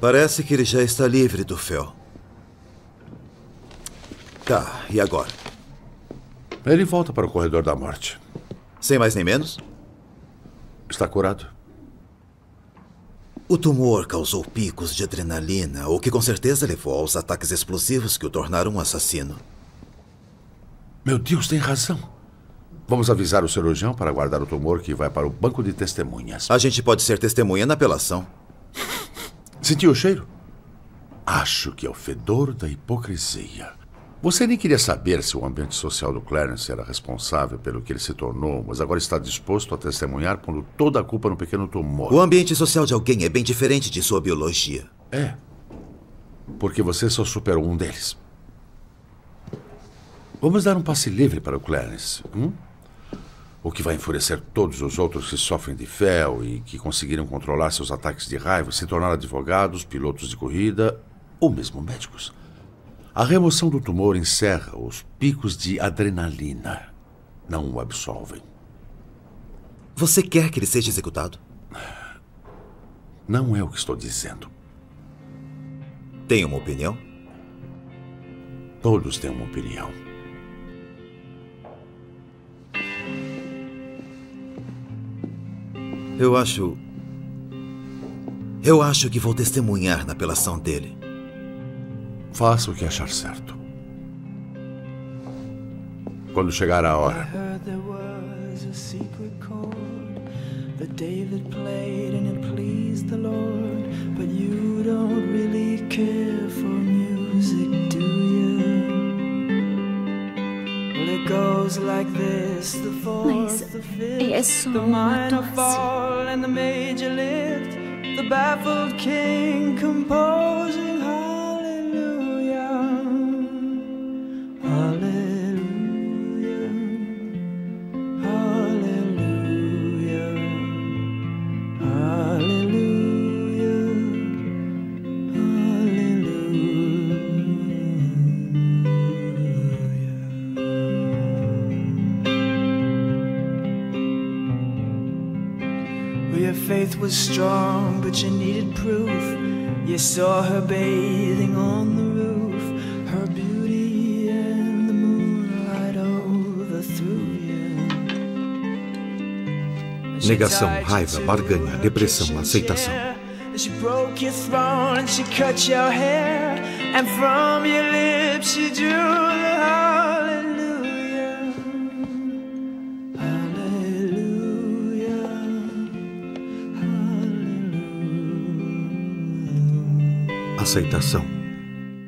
Parece que ele já está livre do fel. Tá, e agora? Ele volta para o corredor da morte. Sem mais nem menos? Está curado. O tumor causou picos de adrenalina, o que com certeza levou aos ataques explosivos que o tornaram um assassino. Meu Deus, tem razão. Vamos avisar o cirurgião para guardar o tumor que vai para o banco de testemunhas. A gente pode ser testemunha na apelação. Sentiu o cheiro? Acho que é o fedor da hipocrisia. Você nem queria saber se o ambiente social do Clarence era responsável pelo que ele se tornou, mas agora está disposto a testemunhar pondo toda a culpa no pequeno tumor. O ambiente social de alguém é bem diferente de sua biologia. É. Porque você só superou um deles. Vamos dar um passe livre para o Clarence. Hum? O que vai enfurecer todos os outros que sofrem de fel e que conseguiram controlar seus ataques de raiva, se tornar advogados, pilotos de corrida ou mesmo médicos. A remoção do tumor encerra os picos de adrenalina. Não o absolvem. Você quer que ele seja executado? Não é o que estou dizendo. Tem uma opinião? Todos têm uma opinião. Eu acho. Eu acho que vou testemunhar na apelação dele. Faça o que achar certo. Quando chegar a hora. David played and it pleased the Lord, but you don't It goes like this: the fourth, the fifth, the minor fall and the major lift, the baffled king composing faith was strong, but you needed proof. You saw her bathing on the roof, her beauty and the moonlight overthrew you. Negação, raiva, barganha, depressão, aceitação. She broke your throne and she cut your hair, and from your lips she drew the hallelujah. Aceitação.